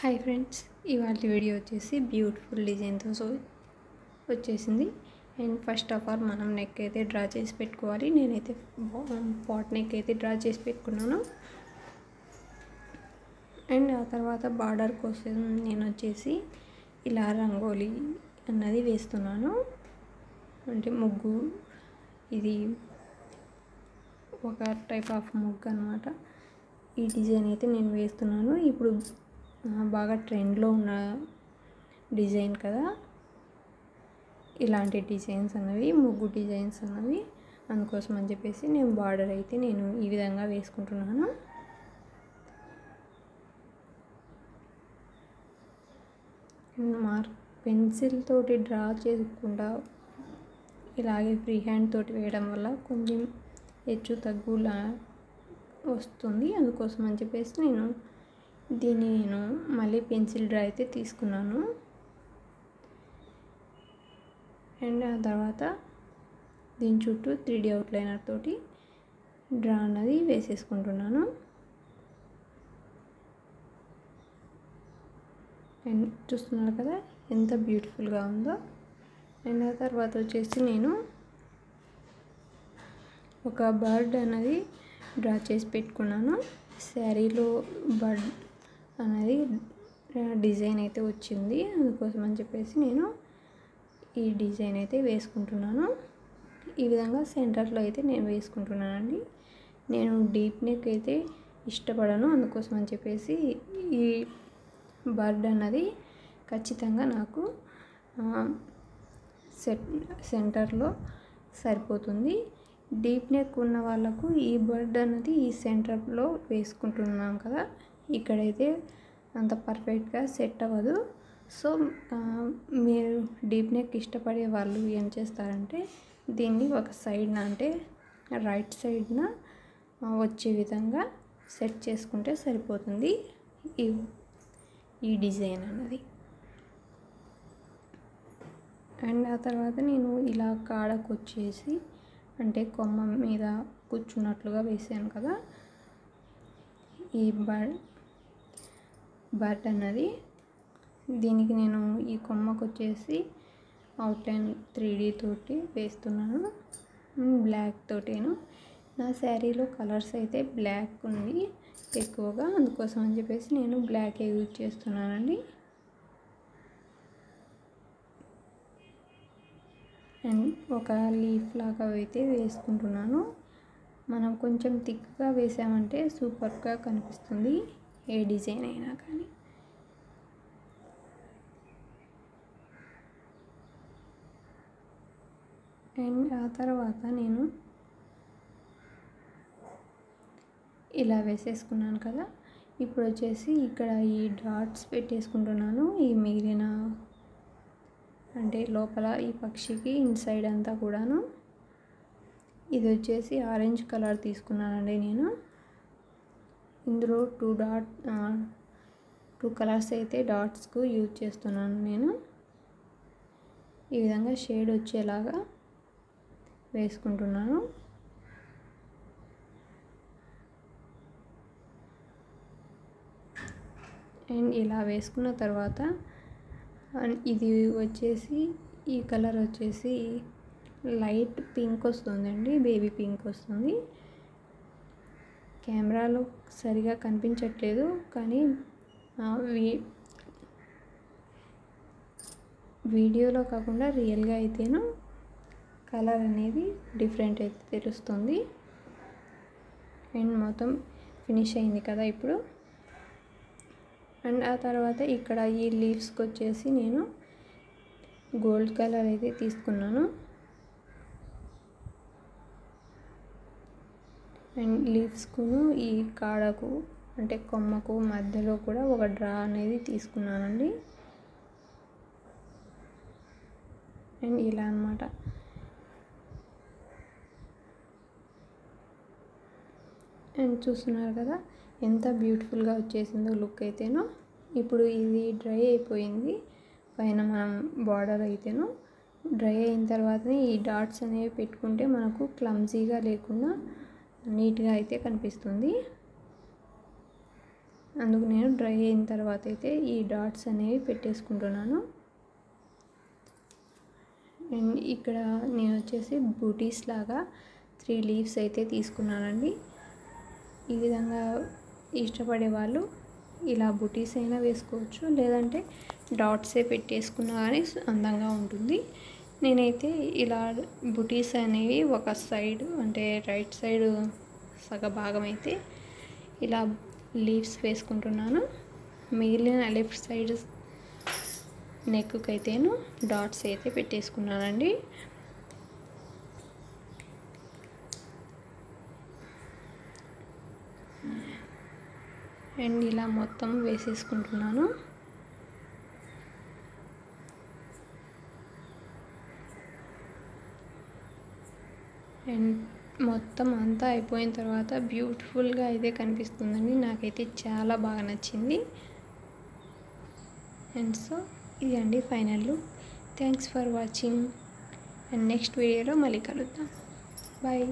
Hi friends ఇవాళ video వచ్చేసి beautiful డిజైన్తో సో వచ్చేసింది. అండ్ ఫస్ట్ ఆఫ్ ఆల్ మనం నెక్ అయితే డ్రా చేసి పెట్టుకోవాలి. నేనైతే పాట్ నెక్ అయితే డ్రా చేసి పెట్టుకున్నాను. అండ్ ఆ తర్వాత బార్డర్ కోసం నేను వచ్చేసి ఇలా రంగోలీ అన్నది వేస్తున్నాను. అంటే ముగ్గు ఇది ఒక టైప్ ఆఫ్ ముగ్గు అనమాట ఈ డిజైన్ అయితే నేను వేస్తున్నాను. ఇప్పుడు బాగా ట్రెండ్లో ఉన్న డిజైన్ కదా? ఇలాంటి డిజైన్స్ అన్నవి ముగ్గు డిజైన్స్ అన్నవి అందుకోసం అని చెప్పేసి నేను బార్డర్ అయితే నేను ఈ విధంగా వేసుకుంటున్నాను. మార్క్ పెన్సిల్ తోటి డ్రా చేసుకుండా ఇలాగే ఫ్రీ హ్యాండ్ తోటి వేయడం వల్ల కొంచెం హెచ్చు తగ్గులా వస్తుంది. అందుకోసం అని చెప్పేసి నేను దీన్ని నేను మళ్ళీ పెన్సిల్ డ్రా అయితే తీసుకున్నాను. అండ్ ఆ తర్వాత దీని చుట్టూ త్రీ డీ అవుట్లైనర్ తోటి డ్రా అన్నది వేసేసుకుంటున్నాను. అండ్ చూస్తున్నారు కదా ఎంత బ్యూటిఫుల్గా ఉందో. అండ్ ఆ తర్వాత వచ్చేసి నేను ఒక బర్డ్ అనేది డ్రా చేసి పెట్టుకున్నాను. శారీలో బర్డ్ డిజైన్ అయితే వచ్చింది. అందుకోసం అని చెప్పేసి నేను ఈ డిజైన్ అయితే వేసుకుంటున్నాను. ఈ విధంగా సెంటర్లో అయితే నేను వేసుకుంటున్నానండి. నేను డీప్ నెక్ అయితే ఇష్టపడను. అందుకోసం అని చెప్పేసి ఈ బర్డ్ అన్నది ఖచ్చితంగా నాకు సెట్ సెంటర్లో సరిపోతుంది. డీప్ నెక్ ఉన్న వాళ్ళకు ఈ బర్డ్ అన్నది ఈ సెంటర్లో వేసుకుంటున్నాం కదా ఇక్కడైతే అంత పర్ఫెక్ట్గా సెట్ అవ్వదు. సో మీరు డీప్ నెక్ ఇష్టపడే వాళ్ళు ఏం చేస్తారంటే దీన్ని ఒక సైడ్న అంటే రైట్ సైడ్న వచ్చే విధంగా సెట్ చేసుకుంటే సరిపోతుంది. ఈ ఈ డిజైన్ అన్నది. అండ్ ఆ తర్వాత నేను ఇలా కాడకు వచ్చేసి అంటే కొమ్మ మీద కూర్చున్నట్లుగా వేసాను కదా ఈ బ బర్డ్ అన్నది దీనికి నేను ఈ కొమ్మకు వచ్చేసి అవుట్లైన్ త్రీ డీ తోటి వేస్తున్నాను. బ్లాక్ తోటేను. నా శారీలో కలర్స్ అయితే బ్లాక్ ఉంది ఎక్కువగా. అందుకోసం అని చెప్పేసి నేను బ్లాకే యూజ్ చేస్తున్నానండి. అండ్ ఒక లీఫ్ లాగా అయితే వేసుకుంటున్నాను. మనం కొంచెం థిక్గా వేసామంటే సూపర్గా కనిపిస్తుంది. ఏ డిజైన్ అయినా కానీ. అండ్ ఆ తర్వాత నేను ఇలా వేసేసుకున్నాను కదా. ఇప్పుడు వచ్చేసి ఇక్కడ ఈ డాట్స్ పెట్టేసుకుంటున్నాను. ఈ మిగిలిన అంటే లోపల ఈ పక్షికి ఇన్సైడ్ అంతా కూడాను. ఇది వచ్చేసి ఆరెంజ్ కలర్ తీసుకున్నానండి నేను. ఇందులో టూ డాట్ టూ కలర్స్ అయితే డాట్స్కు యూజ్ చేస్తున్నాను నేను. ఈ విధంగా షేడ్ వచ్చేలాగా వేసుకుంటున్నాను. అండ్ ఇలా వేసుకున్న తర్వాత అండ్ ఇది వచ్చేసి ఈ కలర్ వచ్చేసి లైట్ పింక్ వస్తుందండి బేబీ పింక్ వస్తుంది. కెమెరాలో సరిగా కనిపించట్లేదు కానీ వీ- వీడియోలో కాకుండా రియల్గా అయితేను కలర్ అనేది డిఫరెంట్ అయితే తెలుస్తుంది. అండ్ మొత్తం ఫినిష్ అయింది కదా ఇప్పుడు. అండ్ ఆ తర్వాత ఇక్కడ ఈ లీవ్స్కి వచ్చేసి నేను గోల్డ్ కలర్ అయితే తీసుకున్నాను. అండ్ లీవ్స్కును ఈ కాడకు అంటే కొమ్మకు మధ్యలో కూడా ఒక డ్రా అనేది తీసుకున్నానండి. అండ్ ఇలా అన్నమాట. అండ్ చూస్తున్నారు కదా ఎంత బ్యూటిఫుల్గా వచ్చేసిందో లుక్ అయితేనో. ఇప్పుడు ఇది డ్రై అయిపోయింది. పైన మనం బార్డర్ అయితేనో. డ్రై అయిన తర్వాతనే ఈ డాట్స్ అనేవి పెట్టుకుంటే మనకు క్లమ్జీగా లేకుండా నీట్గా అయితే కనిపిస్తుంది. అందుకు నేను డ్రై అయిన తర్వాత అయితే ఈ డాట్స్ అనేవి పెట్టేసుకుంటున్నాను. అండ్ ఇక్కడ నేను వచ్చేసి బూటీస్ లాగా త్రీ లీవ్స్ అయితే తీసుకున్నానండి. ఈ విధంగా ఇష్టపడే వాళ్ళు ఇలా బుటీస్ అయినా వేసుకోవచ్చు లేదంటే డాట్సే పెట్టేసుకున్నా కానీ అందంగా ఉంటుంది. నేనైతే ఇలా బుటీస్ అనేవి ఒక సైడ్ అంటే రైట్ సైడ్ సగ భాగం అయితే ఇలా లీవ్స్ వేసుకుంటున్నాను. మిగిలిన లెఫ్ట్ సైడ్ నెక్కి అయితేను డాట్స్ అయితే పెట్టేసుకున్నానండి. అండ్ ఇలా మొత్తం వేసేసుకుంటున్నాను. అండ్ మొత్తం అంతా అయిపోయిన తర్వాత బ్యూటిఫుల్గా అయితే కనిపిస్తుందండి. నాకైతే చాలా బాగా నచ్చింది. అండ్ సో ఇదండి final look. Thanks for watching. And next వీడియోలో మళ్ళీ కలుద్దాం. బాయ్.